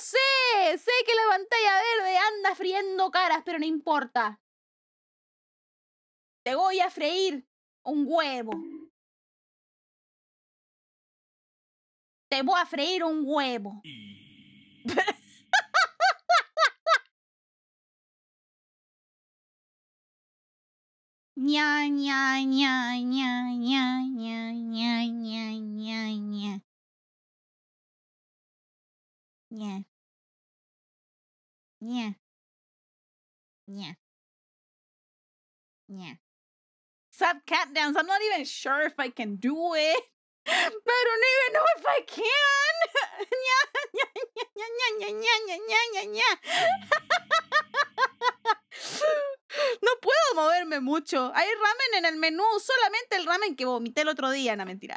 sé, sé que la pantalla verde anda friendo caras, pero no importa. Te voy a freír un huevo. Te voy a freír un huevo. ña ña ña ña ña, ña, ña, ña. Sub countdowns. I'm not even sure if I can do it. I don't even know if I can. no puedo moverme mucho. Hay ramen en el menú, solamente el ramen que vomité el otro día, no mentira.